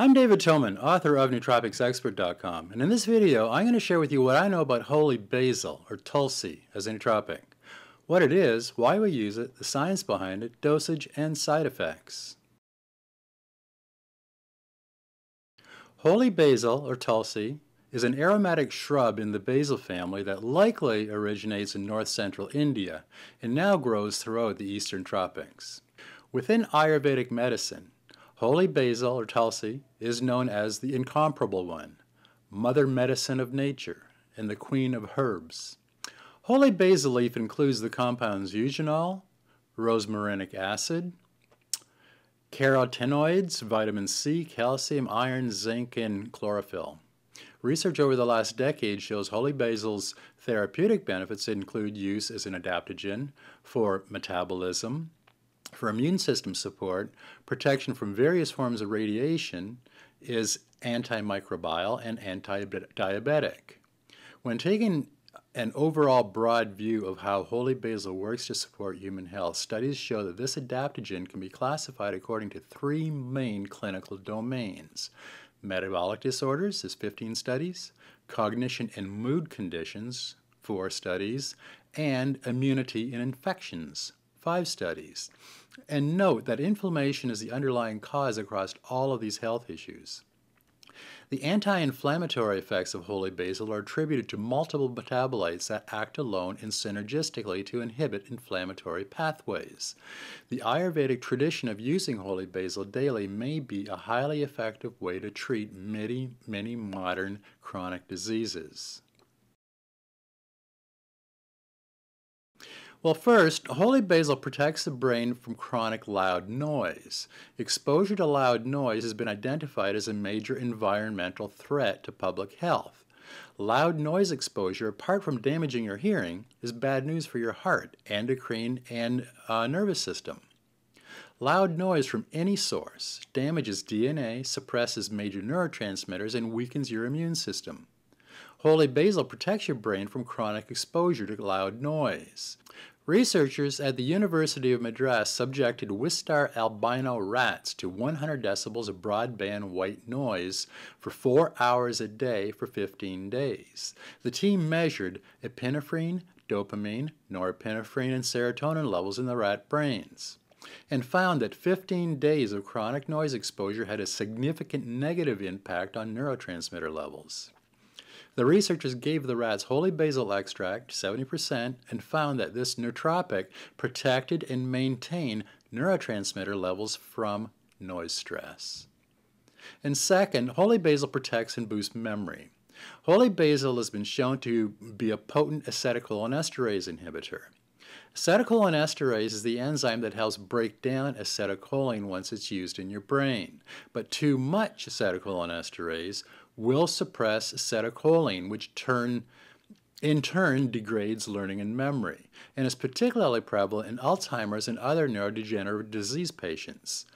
I'm David Tomen, author of NootropicsExpert.com, and in this video I'm going to share with you what I know about holy basil, or Tulsi, as a nootropic. What it is, why we use it, the science behind it, dosage, and side effects. Holy basil, or Tulsi, is an aromatic shrub in the basil family that likely originates in north-central India and now grows throughout the eastern tropics. Within Ayurvedic medicine, Holy basil or Tulsi is known as the incomparable one, mother medicine of nature, and the queen of herbs. Holy basil leaf includes the compounds eugenol, rosmarinic acid, carotenoids, vitamin C, calcium, iron, zinc, and chlorophyll. Research over the last decade shows holy basil's therapeutic benefits include use as an adaptogen for metabolism, for immune system support, protection from various forms of radiation is antimicrobial and anti-diabetic. When taking an overall broad view of how holy basil works to support human health, studies show that this adaptogen can be classified according to three main clinical domains. Metabolic disorders is 15 studies, cognition and mood conditions, 4 studies, and immunity in infections, 5 studies. And note that inflammation is the underlying cause across all of these health issues. The anti-inflammatory effects of holy basil are attributed to multiple metabolites that act alone and synergistically to inhibit inflammatory pathways. The Ayurvedic tradition of using holy basil daily may be a highly effective way to treat many, many modern chronic diseases. Well, first, holy basil protects the brain from chronic loud noise. Exposure to loud noise has been identified as a major environmental threat to public health. Loud noise exposure, apart from damaging your hearing, is bad news for your heart, endocrine, and uh, nervous system. Loud noise from any source damages DNA, suppresses major neurotransmitters, and weakens your immune system. Holy basil protects your brain from chronic exposure to loud noise. Researchers at the University of Madras subjected Wistar albino rats to 100 decibels of broadband white noise for four hours a day for 15 days. The team measured epinephrine, dopamine, norepinephrine, and serotonin levels in the rat brains and found that 15 days of chronic noise exposure had a significant negative impact on neurotransmitter levels. The researchers gave the rats holy basil extract, 70%, and found that this nootropic protected and maintained neurotransmitter levels from noise stress. And second, holy basil protects and boosts memory. Holy basil has been shown to be a potent acetylcholinesterase inhibitor. Acetylcholinesterase is the enzyme that helps break down acetylcholine once it's used in your brain. But too much acetylcholinesterase will suppress acetylcholine, which turn, in turn degrades learning and memory, and is particularly prevalent in Alzheimer's and other neurodegenerative disease patients.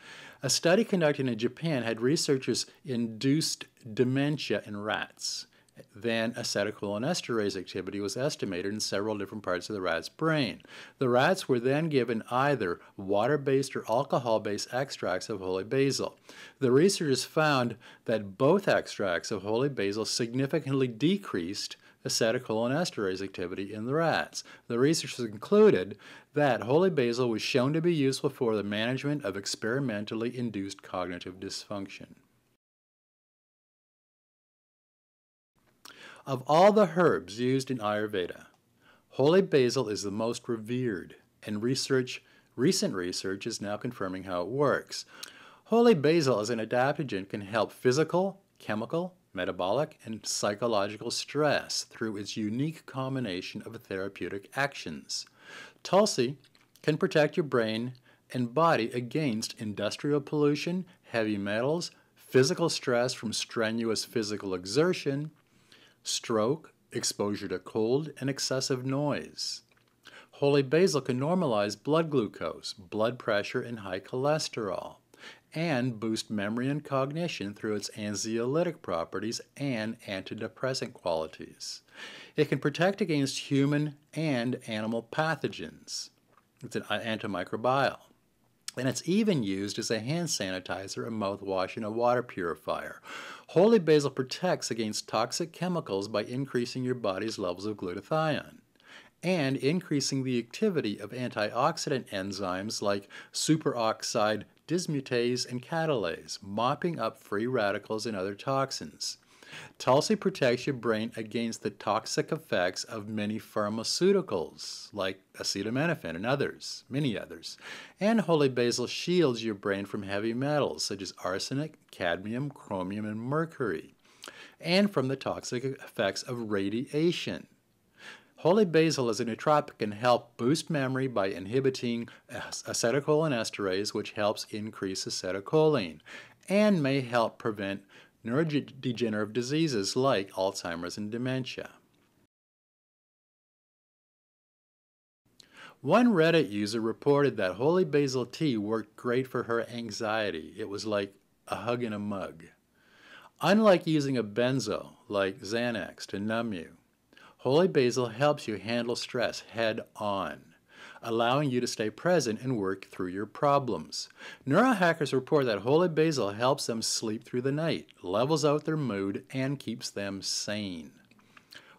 A study conducted in Japan had researchers induced dementia in rats then acetylcholinesterase activity was estimated in several different parts of the rat's brain. The rats were then given either water-based or alcohol-based extracts of holy basil. The researchers found that both extracts of holy basil significantly decreased acetylcholinesterase activity in the rats. The researchers concluded that holy basil was shown to be useful for the management of experimentally induced cognitive dysfunction. Of all the herbs used in Ayurveda, holy basil is the most revered, and research, recent research is now confirming how it works. Holy basil as an adaptogen can help physical, chemical, metabolic, and psychological stress through its unique combination of therapeutic actions. Tulsi can protect your brain and body against industrial pollution, heavy metals, physical stress from strenuous physical exertion, stroke, exposure to cold, and excessive noise. Holy basil can normalize blood glucose, blood pressure, and high cholesterol, and boost memory and cognition through its anxiolytic properties and antidepressant qualities. It can protect against human and animal pathogens. It's an antimicrobial. And it's even used as a hand sanitizer, a mouthwash, and a water purifier. Holy basil protects against toxic chemicals by increasing your body's levels of glutathione and increasing the activity of antioxidant enzymes like superoxide dismutase and catalase, mopping up free radicals and other toxins. Tulsi protects your brain against the toxic effects of many pharmaceuticals, like acetaminophen and others, many others. And holy basil shields your brain from heavy metals such as arsenic, cadmium, chromium, and mercury, and from the toxic effects of radiation. Holy basil as a nootropic can help boost memory by inhibiting acetylcholinesterase, which helps increase acetylcholine, and may help prevent neurodegenerative diseases like Alzheimer's and dementia. One Reddit user reported that holy basil tea worked great for her anxiety. It was like a hug in a mug. Unlike using a benzo like Xanax to numb you, holy basil helps you handle stress head on allowing you to stay present and work through your problems. Neurohackers report that holy basil helps them sleep through the night, levels out their mood, and keeps them sane.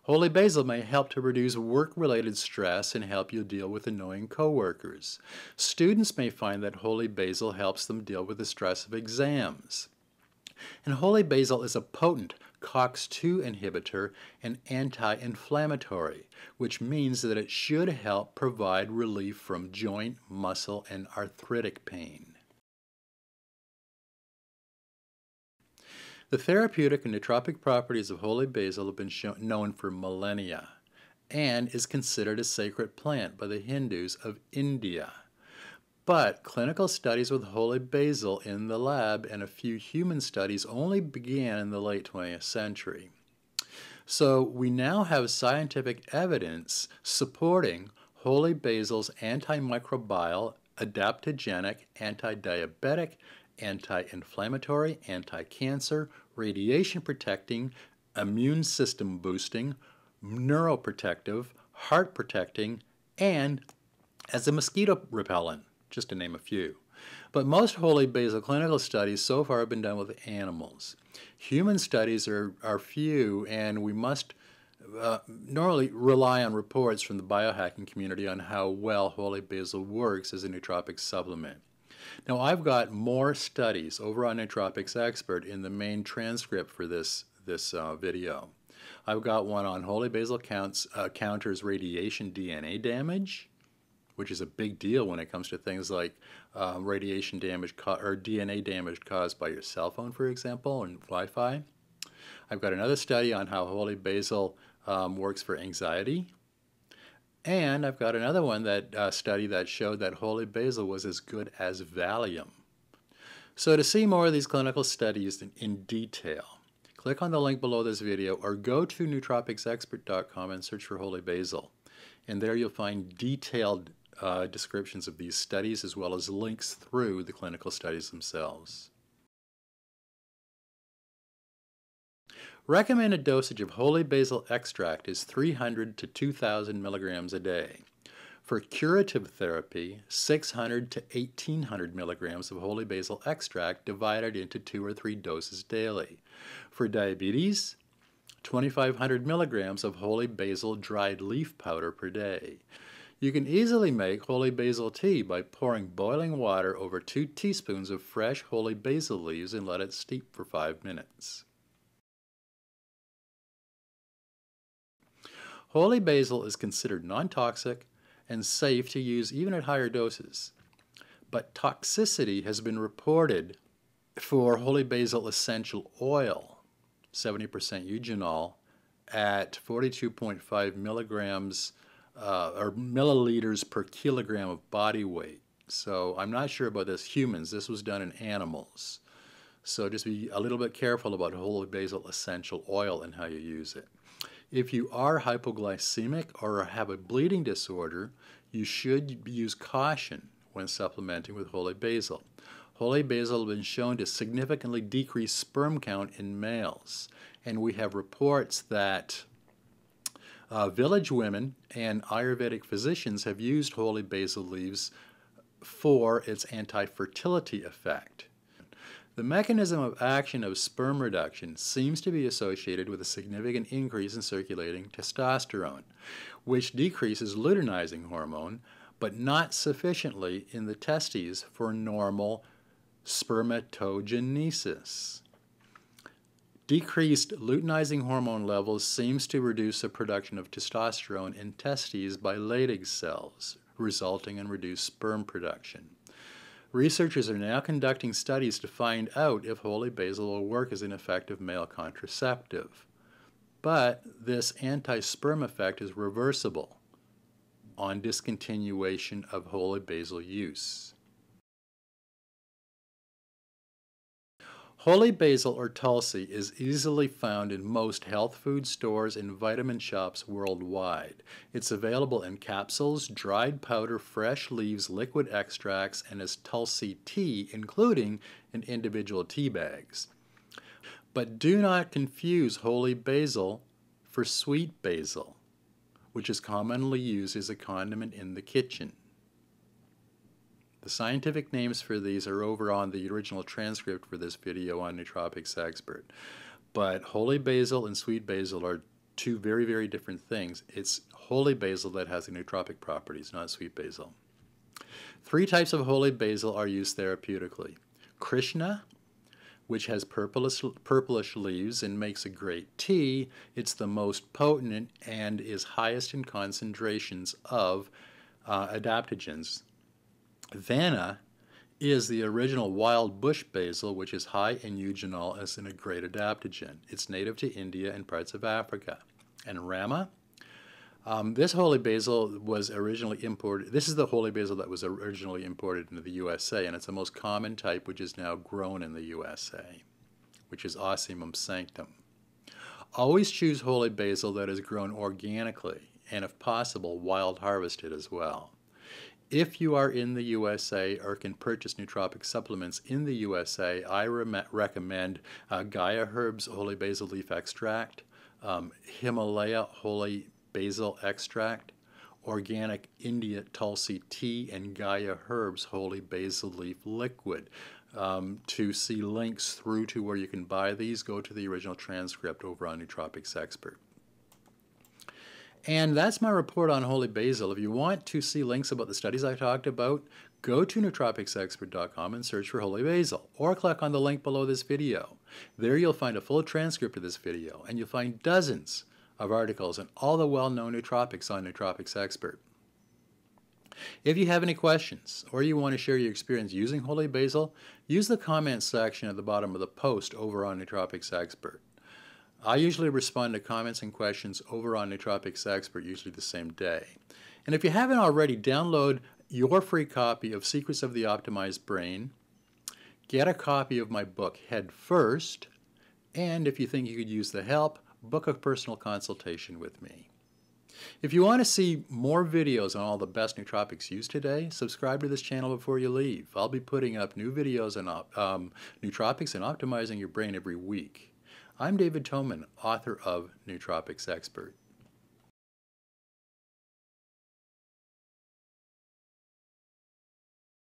Holy basil may help to reduce work-related stress and help you deal with annoying coworkers. Students may find that holy basil helps them deal with the stress of exams. And holy basil is a potent COX2 inhibitor and anti-inflammatory, which means that it should help provide relief from joint, muscle, and arthritic pain. The therapeutic and nootropic properties of holy basil have been shown, known for millennia and is considered a sacred plant by the Hindus of India. But clinical studies with holy basil in the lab and a few human studies only began in the late 20th century. So we now have scientific evidence supporting holy basil's antimicrobial, adaptogenic, anti-diabetic, anti-inflammatory, anti-cancer, radiation protecting, immune system boosting, neuroprotective, heart protecting, and as a mosquito repellent just to name a few. But most holy basil clinical studies so far have been done with animals. Human studies are, are few, and we must uh, normally rely on reports from the biohacking community on how well holy basil works as a nootropic supplement. Now, I've got more studies over on Nootropics Expert in the main transcript for this, this uh, video. I've got one on holy basil counts, uh, counters radiation DNA damage which is a big deal when it comes to things like uh, radiation damage or DNA damage caused by your cell phone, for example, and Wi-Fi. I've got another study on how holy basil um, works for anxiety. And I've got another one that uh, study that showed that holy basil was as good as Valium. So to see more of these clinical studies in, in detail, click on the link below this video or go to nootropicsexpert.com and search for holy basil. And there you'll find detailed uh, descriptions of these studies as well as links through the clinical studies themselves. Recommended dosage of holy basil extract is 300 to 2,000 milligrams a day. For curative therapy, 600 to 1800 milligrams of holy basil extract divided into two or three doses daily. For diabetes, 2500 milligrams of holy basil dried leaf powder per day. You can easily make holy basil tea by pouring boiling water over two teaspoons of fresh holy basil leaves and let it steep for five minutes. Holy basil is considered non-toxic and safe to use even at higher doses. But toxicity has been reported for holy basil essential oil, 70% eugenol, at 42.5 milligrams uh, or milliliters per kilogram of body weight. So I'm not sure about this humans. This was done in animals. So just be a little bit careful about holy basil essential oil and how you use it. If you are hypoglycemic or have a bleeding disorder, you should use caution when supplementing with holy basil. Holy basil has been shown to significantly decrease sperm count in males, and we have reports that uh, village women and Ayurvedic physicians have used holy basil leaves for its anti-fertility effect. The mechanism of action of sperm reduction seems to be associated with a significant increase in circulating testosterone, which decreases luteinizing hormone, but not sufficiently in the testes for normal spermatogenesis. Decreased luteinizing hormone levels seems to reduce the production of testosterone in testes by Leydig cells, resulting in reduced sperm production. Researchers are now conducting studies to find out if holy basil will work as an effective male contraceptive. But this anti sperm effect is reversible on discontinuation of holy basil use. Holy basil or tulsi is easily found in most health food stores and vitamin shops worldwide. It's available in capsules, dried powder, fresh leaves, liquid extracts, and as tulsi tea, including in individual tea bags. But do not confuse holy basil for sweet basil, which is commonly used as a condiment in the kitchen. The scientific names for these are over on the original transcript for this video on Nootropics Expert. But holy basil and sweet basil are two very, very different things. It's holy basil that has the nootropic properties, not sweet basil. Three types of holy basil are used therapeutically. Krishna, which has purplish, purplish leaves and makes a great tea. It's the most potent and is highest in concentrations of uh, adaptogens Vana is the original wild bush basil, which is high in eugenol as in a great adaptogen. It's native to India and parts of Africa. And Rama, um, this holy basil was originally imported. This is the holy basil that was originally imported into the USA, and it's the most common type, which is now grown in the USA, which is Ocimum sanctum. Always choose holy basil that is grown organically, and if possible, wild harvested as well. If you are in the USA or can purchase nootropic supplements in the USA, I re recommend uh, Gaia Herbs Holy Basil Leaf Extract, um, Himalaya Holy Basil Extract, Organic India Tulsi Tea, and Gaia Herbs Holy Basil Leaf Liquid. Um, to see links through to where you can buy these, go to the original transcript over on Nootropics Expert. And that's my report on holy basil. If you want to see links about the studies I talked about, go to nootropicsexpert.com and search for holy basil, or click on the link below this video. There you'll find a full transcript of this video, and you'll find dozens of articles on all the well-known nootropics on Nootropics Expert. If you have any questions or you want to share your experience using holy basil, use the comments section at the bottom of the post over on Nootropics Expert. I usually respond to comments and questions over on Nootropics Expert, usually the same day. And if you haven't already, download your free copy of Secrets of the Optimized Brain, get a copy of my book Head First, and if you think you could use the help, book a personal consultation with me. If you want to see more videos on all the best nootropics used today, subscribe to this channel before you leave. I'll be putting up new videos on um, nootropics and optimizing your brain every week. I'm David Tomen, author of Nootropics Expert.